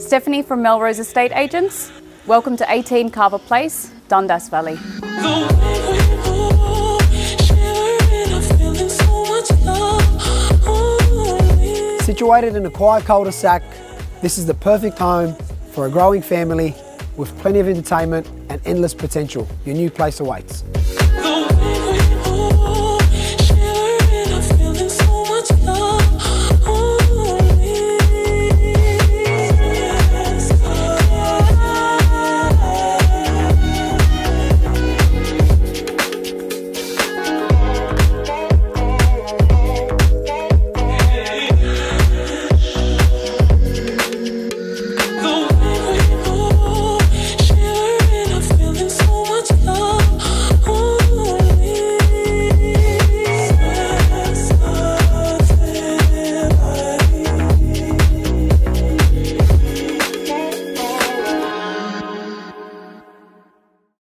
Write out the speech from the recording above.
Stephanie from Melrose Estate Agents. Welcome to 18 Carver Place, Dundas Valley. Situated in a quiet cul-de-sac, this is the perfect home for a growing family with plenty of entertainment and endless potential. Your new place awaits.